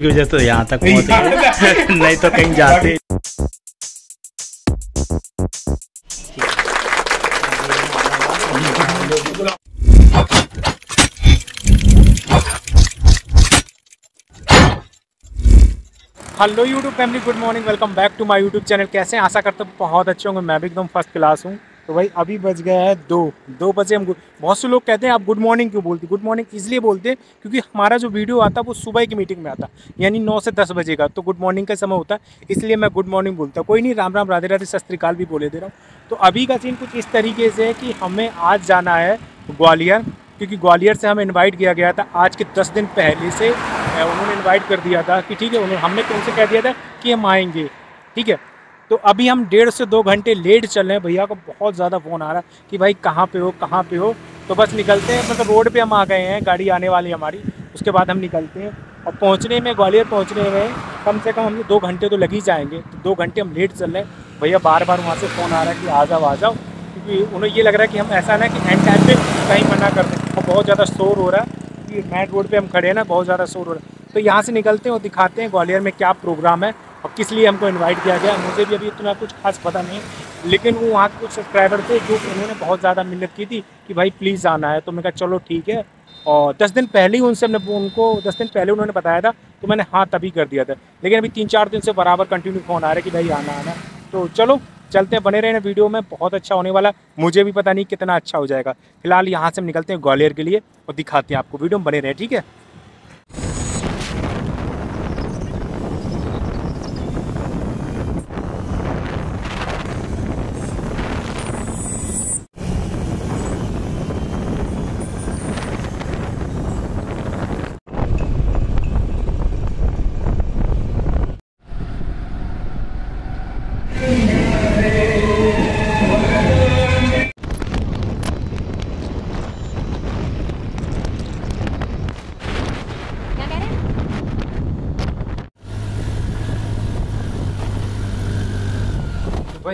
की वजह से यहाँ तक पहुँच गए नहीं तो कहीं जाते। Hello YouTube family good morning welcome back to my YouTube channel कैसे हैं? आशा करता हूँ बहुत अच्छे होंगे। मैं भी एकदम फ़र्स्ट क्लास हूँ। तो भाई अभी बज गया है दो दो बजे हम बहुत से लोग कहते हैं आप गुड मॉर्निंग क्यों बोलते? गुड मॉर्निंग इसलिए बोलते हैं क्योंकि हमारा जो वीडियो आता है वो सुबह की मीटिंग में आता, यानी नौ से दस बजे का तो गुड मॉर्निंग का समय होता है इसलिए मैं गुड मॉर्निंग बोलता कोई नहीं, राम राम, राधे राधे सस्त्रीकाल भी बोले दे रहा हूँ। तो अभी का सीन कुछ इस तरीके से है कि हमें आज जाना है ग्वालियर, क्योंकि ग्वालियर से हमें इनवाइट किया गया था आज के दस दिन पहले से उन्होंने इनवाइट कर दिया था कि ठीक है, उन्होंने, हमने उनसे कह दिया था कि हम आएँगे, ठीक है? तो अभी हम डेढ़ से दो घंटे लेट चल रहे हैं। भैया को बहुत ज़्यादा फ़ोन आ रहा है कि भाई कहाँ पे हो, कहाँ पे हो? तो बस निकलते हैं मतलब रोड पे हम आ गए हैं, गाड़ी आने वाली हमारी। उसके बाद हम निकलते हैं और पहुँचने में, ग्वालियर पहुँचने में कम से कम हमें दो घंटे तो लग ही जाएँगे। तो दो घंटे हम लेट चल रहे हैं। भैया बार बार वहाँ से फ़ोन आ रहा है कि आ जाओ आ जाओ। क्योंकि उन्हें ये लग रहा है कि हम ऐसा ना कि एंड टाइम पर कहीं मना कर दें। और बहुत ज़्यादा शोर हो रहा है कि मेन रोड पर हम खड़े हैं ना, बहुत ज़्यादा शोर हो रहा है। तो यहाँ से निकलते हैं और दिखाते हैं ग्वालियर में क्या प्रोग्राम है। और किस लिए हमको इनवाइट किया गया, मुझे भी अभी इतना कुछ खास पता नहीं लेकिन वो वहाँ के कुछ सब्सक्राइबर थे जो उन्होंने बहुत ज़्यादा मिन्नत की थी कि भाई प्लीज़ आना है। तो मैंने कहा, चलो ठीक है। और दस दिन पहले ही उनसे हमने उनको, दस दिन पहले उन्होंने बताया था तो मैंने हाँ तभी कर दिया था। लेकिन अभी तीन चार दिन से बराबर कंटिन्यू फ़ोन आ रहा है कि भाई आना आना। तो चलो, चलते हैं, बने रहने वीडियो में, बहुत अच्छा होने वाला। मुझे भी पता नहीं कितना अच्छा हो जाएगा। फ़िलहाल यहाँ से हम निकलते हैं ग्वालियर के लिए और दिखाते हैं आपको वीडियो में बने रहे, ठीक है?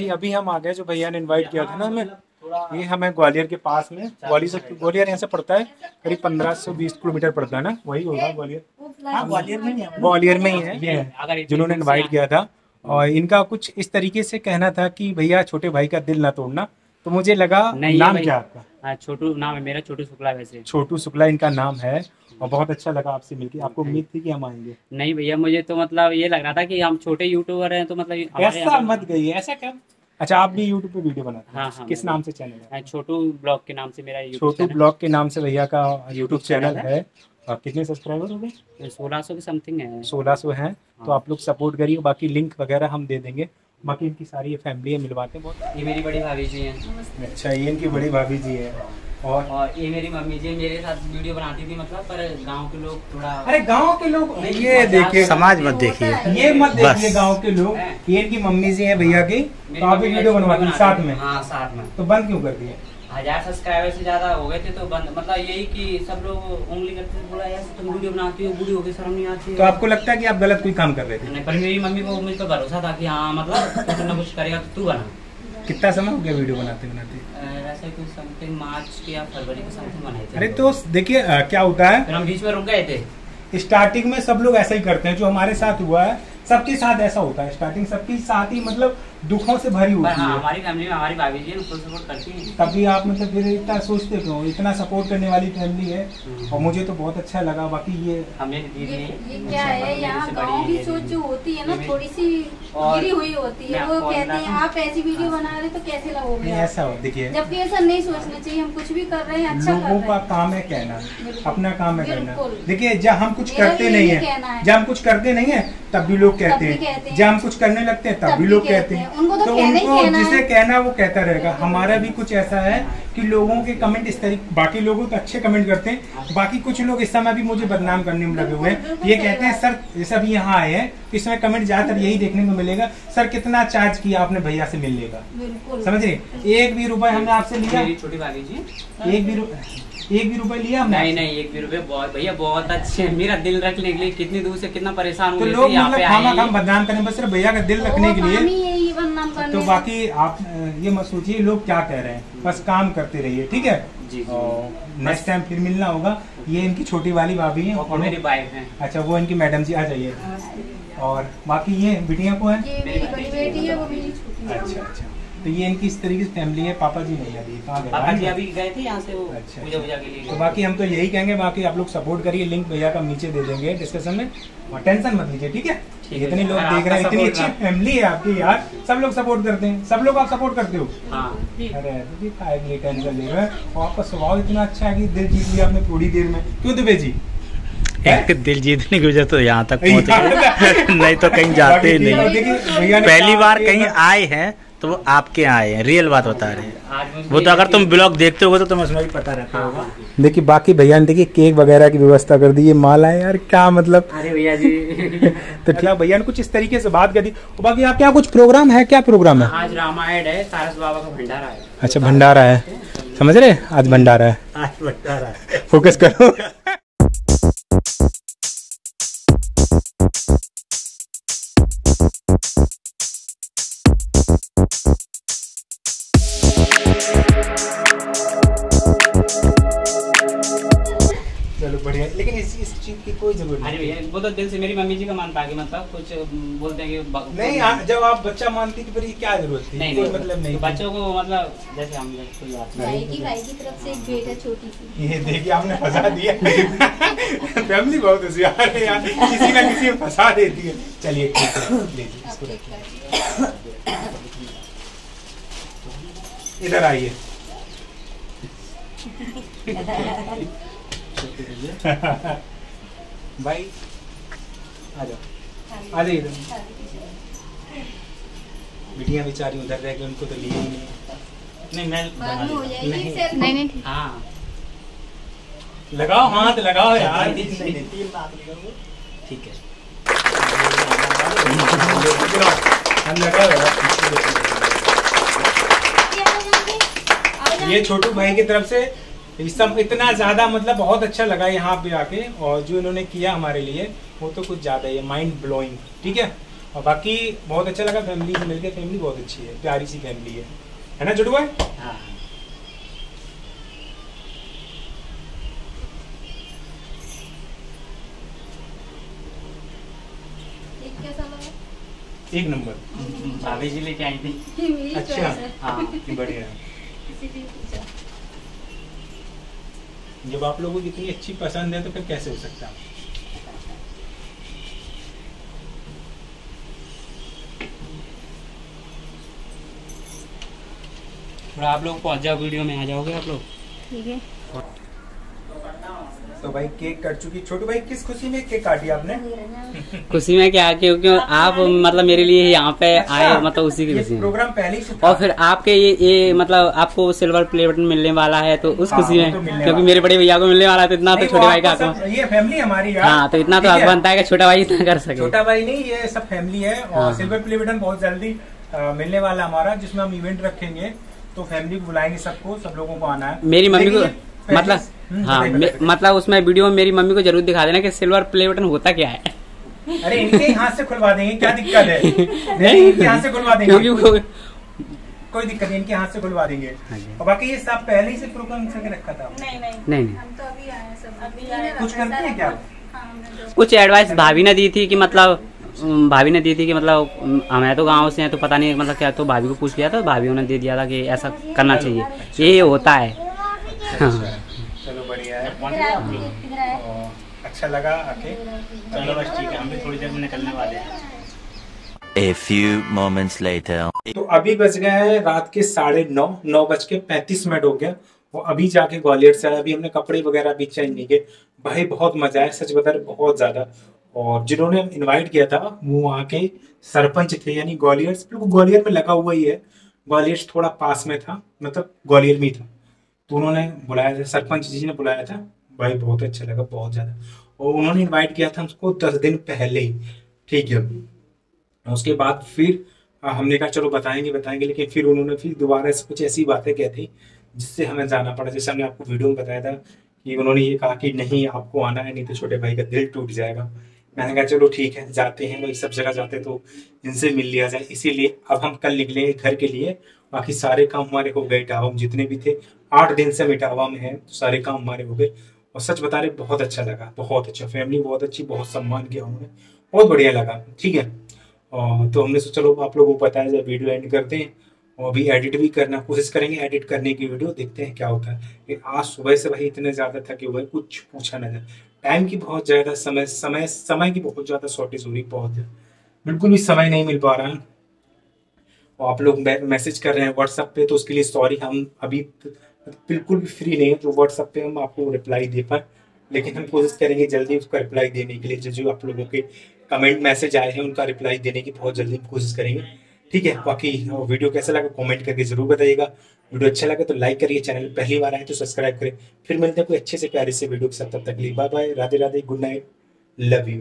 भाई अभी हम आ गए जो भैया ने इनवाइट किया था ना हमें। ये हमें ग्वालियर के पास में ग्वालियर से ग्वालियर यहाँ से पड़ता है करीब पंद्रह सौ बीस किलोमीटर पड़ता है ना? वही होगा ग्वालियर। हाँ, ग्वालियर में ही। ग्वालियर में ही है जिन्होंने इन्वाइट किया था। और इनका कुछ इस तरीके से कहना था कि भैया छोटे भाई का दिल ना तोड़ना तो मुझे लगा नहीं नाम क्या आपका? हाँ, छोटू नाम है मेरा छोटू शुक्ला वैसे। छोटू शुक्ला इनका नाम है और बहुत अच्छा लगा आपसे मिलके। आपको उम्मीद थी कि हम आएँगे। नहीं भैया मुझे तो मतलब ये लग रहा था कि हम छोटे यूट्यूबर हैं तो मतलब ऐसा मत गई ऐसा क्या? अच्छा आप भी यूट्यूब पे वीडियो बनाते हैं। हाँ, हाँ, किस नाम से चैनल है? छोटू ब्लॉग के नाम से मेरा छोटू ब्लॉग के नाम से भैया का यूट्यूब चैनल है। और कितने सब्सक्राइबर हो गए सोलह सौ के समथिंग है। सोलह सौ है तो आप लोग सपोर्ट करिए बाकी लिंक वगैरह हम दे देंगे। बाकी इनकी सारी फैमिली है मिलवाते हैं बहुत। ये मेरी बड़ी भाभी जी हैं। अच्छा ये इनकी बड़ी भाभी जी है। और? और ये मेरी मम्मी जी मेरे साथ वीडियो बनाती थी मतलब पर गाँव के लोग थोड़ा अरे गाँव के लोग ये देखिए। समाज मत देखिए। ये मत देखिए गाँव के लोग। ये इनकी मम्मी जी हैं भैया की। तो आप वीडियो बनवाती साथ में। हाँ साथ में। तो बंद क्यों कर दिए हज़ार सब्सक्राइबर से ज़्यादा हो गए थे तो बंद मतलब यही कि सब लोग उंगली करते बोला यार तुम वीडियो बनाती हो बूढ़ी होगी शर्म नहीं आती तो आपको लगता है कि आप गलत कोई काम कर रहे थे? नहीं पर मेरी मम्मी को मुझ पर भरोसा था कि हाँ मतलब कुछ ना कुछ करेगा तो तू बना। कितना समय हो गया वीडियो बनाते बनाते? ऐसे कुछ समथिंग मार्च या फरवरी के समथिंग बनाए थे। अरे तो देखिए क्या होता है? फिर हम बीच में रुक गए थे। स्टार्टिंग में सब लोग ऐसा ही करते हैं जो हमारे साथ हुआ है सबके साथ ऐसा होता है। स्टार्टिंग सबके साथ ही मतलब दुखों से भरी होती हाँ, है। हमारी फैमिली में हमारी भाभी जी फुल सपोर्ट करती है। तभी आप मतलब फिर इतना सोचते क्यों? इतना सपोर्ट करने वाली फैमिली है। हम्म। और मुझे तो बहुत अच्छा लगा बाकी ये हमें दीदी ये क्या है यहाँ गाँव की सोच जो होती है ना थोड़ी सी गिरी हुई होती है वो कहते हैं आप ऐसी वीडियो बना रहे तो कैसे लगोगे ऐसा हो देखिए। जबकि ऐसा नहीं सोचना चाहिए हम कुछ भी कर रहे हैं अच्छा लोगों का काम है कहना अपना काम है कहना देखिए जब हम कुछ करते नहीं है जब हम कुछ करते नहीं है तब भी लोग कहते हैं। जब हम कुछ करने लगते हैं तब भी लोग कहते हैं। उनको तो, तो उनको कहना जिसे कहना वो कहता रहेगा। हमारा भी कुछ ऐसा है कि लोगों के कमेंट इस तरीके बाकी लोगों तो अच्छे कमेंट करते हैं। बाकी कुछ लोग इस समय भी मुझे बदनाम करने में लगे हुए हैं। ये कहते हैं सर ये सब यहाँ आए हैं। तो इसमें कमेंट ज़्यादातर यही देखने को मिलेगा। सर कितना चार्ज किया आपने भैया से मिलने का? समझ रहे एक भी रुपए हमने आपसे लिया। छोटी भाभी जी। एक भी एक भी रुपए लिया हमने नहीं नहीं एक भी रुपए बहुत भैया बहुत अच्छे मेरा दिल रखने के लिए कितनी दूर से कितना परेशान हो तो लोग मतलब बदनाम करने बस सिर्फ़ भैया का दिल रखने के लिए। तो बाकी आप ये मत सोचिए लोग क्या कह रहे हैं। बस काम करते रहिए ठीक है? जी, जी। नेक्स्ट टाइम फिर मिलना होगा। ये इनकी छोटी वाली भाभी है और मेरी वाइफ है। अच्छा वो इनकी मैडम जी आ जाइए। और बाकी ये बिटिया को है? है है। अच्छा अच्छा। तो ये इनकी इस तरीके से फैमिली है पापा जी नहीं अभी कहाँ गए? पापा जी अभी गए थे यहाँ से वो अच्छा, पूजा अच्छा। पूजा के लिए तो बाकी हम तो यही कहेंगे बाकी आप लोग सपोर्ट करिए लिंक भैया का नीचे दे देंगे डिस्कशन में। और टेंशन मत लीजिए ठीक है। इतने लोग देख रहे हैं इतनी अच्छी फैमिली है आपकी यार। सब लोग सपोर्ट करते हैं। सब लोग आप सपोर्ट करते हो? हाँ। अरे तो टेंशन ले रहे हैं। और आपका स्वभाव इतना अच्छा है कि दिल जीत लिया आपने थोड़ी देर में। क्यों दुबे जी? एक दिल जीतने की वजह तो यहाँ तक पहुँच गए। नहीं तो कहीं जाते ही नहीं। पहली बार कहीं आए हैं। तो वो आपके यहाँ आए हैं रियल बात बता रहे हैं। वो तो अगर तुम ब्लॉग देखते हो तो तुम्हें उसमें भी पता रहता हाँ, होगा। हाँ। देखिए बाकी भैया ने देखिए केक वगैरह की व्यवस्था कर दी ये माला है यार क्या मतलब? अरे भैया जी। तो ठीक। भैया ने कुछ इस तरीके से बात कर दी। और बाकी आपके यहाँ कुछ प्रोग्राम है? क्या प्रोग्राम है? आज रामायण है सारस बाबा का भंडारा है। अच्छा भंडारा है। समझ रहे? आज भंडारा है। आज है। फोकस करो। बढ़िया लेकिन इस इस चीज़ की कोई ज़रूरत नहीं भैया वो तो दिल से मेरी मम्मी जी का मानता है कि मतलब कुछ बोलते हैं कि नहीं आ- जब आप बच्चा मानती तो फिर क्या ज़रूरत थी? नहीं कोई नहीं मतलब नहीं तो बच्चों को मतलब जैसे हम लोग कोई बात नहीं। भाई की भाई की तरफ़ से एक बेटा छोटी सी ये देखिए आपने फंसा दिया। फैमिली बहुत होशियार है यार किसी ना किसी में फंसा देती है। चलिए ठीक है लीजिए इसको रखिए। इधर आइए। भाई आ जाओ आ जाइए बेचारी उधर रह गई उनको तो लिए ही नहीं। नहीं मैं हो जाएगी नहीं। नहीं नहीं हाँ। लगाओ हाथ लगाओ यार। ठीक है। हम लगाओ ये छोटू भाई की तरफ़ से सब इतना ज़्यादा मतलब बहुत अच्छा लगा यहाँ पे आके और जो इन्होंने किया हमारे लिए वो तो कुछ ज़्यादा ही है माइंड ब्लोइंग ठीक है? और बाकी बहुत अच्छा लगा फैमिली से मिलकर फैमिली बहुत अच्छी है प्यारी सी फैमिली है। है ना छोटू भाई हाँ केक कैसा लगा एक नंबर। भाभी जी लेके आई थी। अच्छा। हाँ। बढ़िया। जब आप लोगों को इतनी अच्छी पसंद है तो फिर कैसे हो सकता है? थोड़ा आप लोग पहुँच जाओ वीडियो में आ जाओगे आप लोग। ठीक है। तो भाई केक कट चुकी। छोटू भाई किस खुशी में केक काटी आपने? खुशी में क्या क्योंकि आप मतलब मेरे लिए यहाँ पे अच्छा, आए मतलब उसी की खुशी प्रोग्राम पहले ही और फिर आपके ये ये मतलब आपको सिल्वर प्ले बटन मिलने वाला है तो उस हाँ, खुशी में तो क्योंकि मेरे बड़े भैया को मिलने वाला है तो इतना तो छोटे भाई का ये फैमिली हमारी हाँ तो इतना तो बनता है कि छोटा भाई इतना कर सके। छोटा भाई नहीं ये सब फैमिली है और। सिल्वर प्ले बटन बहुत जल्दी मिलने वाला हमारा जिसमें हम इवेंट रखेंगे तो फैमिली को बुलाएँगे सबको सब लोगों को आना है। मेरी मम्मी को मतलब हाँ। मतलब उसमें वीडियो में मेरी मम्मी को ज़रूर दिखा देना कि सिल्वर प्ले बटन होता क्या है। अरे इनके हाथ से खुलवा देंगे क्या दिक्कत है? नहीं इनके हाथ से खुलवा देंगे। क्योंकि कोई दिक्कत नहीं इनके हाथ से खुलवा देंगे। हाँ और बाकी ये सब पहले ही से प्रोग्राम करके रखा था? नहीं नहीं। नहीं नहीं। हम तो अभी आए हैं सब। अभी कुछ करते हैं क्या? हाँ कुछ एडवाइस भाभी ने दी थी कि मतलब भाभी ने दी थी कि मतलब हमें तो गाँव से हैं तो पता नहीं मतलब क्या तो भाभी को पूछ लिया था भाभी ने दे दिया था कि ऐसा करना चाहिए। ये होता है। अच्छा लगा आके। चलो बस ठीक है हम भी थोड़ी देर में निकलने वाले हैं। A few moments later. तो अभी बज गए हैं रात के साढ़े नौ नौ बज के पैंतीस मिनट हो गया। वो अभी जाके ग्वालियर से आए अभी हमने कपड़े वगैरह भी चेंज नहीं किए। भाई बहुत मज़ा आया सच बता रहे बहुत ज़्यादा। और जिन्होंने इनवाइट किया था वो वहाँ के सरपंच थे यानी ग्वालियर से बिल्कुल ग्वालियर में लगा हुआ ही है। ग्वालियर थोड़ा पास में था मतलब ग्वालियर में ही था। तो उन्होंने बुलाया था, सरपंच जी ने बुलाया था। भाई, बहुत अच्छा लगा, बहुत ज़्यादा। और उन्होंने इनवाइट किया था हमको दस दिन पहले ही, ठीक है? उसके बाद फिर हमने कहा, चलो, बताएँगे बताएँगे। लेकिन फिर उन्होंने फिर दोबारा से कुछ ऐसी बातें कही थी जिससे हमें जाना पड़ा। जैसे हमने आपको वीडियो में बताया था कि उन्होंने ये कहा कि, नहीं, आपको आना है, नहीं तो छोटे भाई का दिल टूट जाएगा। मैंने कहा, चलो, ठीक है, जाते हैं वही सब जगह जाते तो इनसे मिल लिया जाए। इसीलिए अब हम कल निकलेंगे घर के लिए। बाकी सारे काम हमारे हो गए जितने भी थे आठ दिन से हम इटावा में हैं तो सारे काम हमारे हो गए। और सच बता रहे, बहुत अच्छा लगा, बहुत अच्छा। फैमिली बहुत अच्छी, बहुत सम्मान किया उन्होंने। बहुत बढ़िया लगा, ठीक है? और तो हमने सोचा, चलो आप लोगों को बताया जाए वीडियो एंड करते हैं, और अभी एडिट भी करना, कोशिश करेंगे एडिट करने की वीडियो, देखते हैं क्या होता है। आज सुबह से भाई इतने ज़्यादा थके हुए, कुछ पूछा ना जाए। टाइम की बहुत ज़्यादा, समय समय समय की बहुत ज़्यादा शॉर्टेज हो रही, बहुत बिल्कुल भी समय नहीं मिल पा रहा। है और आप लोग मैसेज कर रहे हैं व्हाट्सएप पे तो उसके लिए सॉरी हम अभी बिल्कुल भी फ्री नहीं है, जो व्हाट्सएप पे हम आपको रिप्लाई दे पाए। लेकिन हम कोशिश करेंगे जल्दी उसका रिप्लाई देने के लिए। जो जो आप लोगों के कमेंट मैसेज आए हैं, उनका रिप्लाई देने की बहुत जल्दी हम कोशिश करेंगे। ठीक है, बाकी वीडियो कैसा लगा कमेंट करके ज़रूर बताइएगा। वीडियो अच्छा लगा तो लाइक करिए चैनल पहली बार आए तो सब्सक्राइब करें। फिर मिलते हैं कोई अच्छे से प्यारे से वीडियो के साथ। तब तक लिए bye bye Radhe Radhe good night love you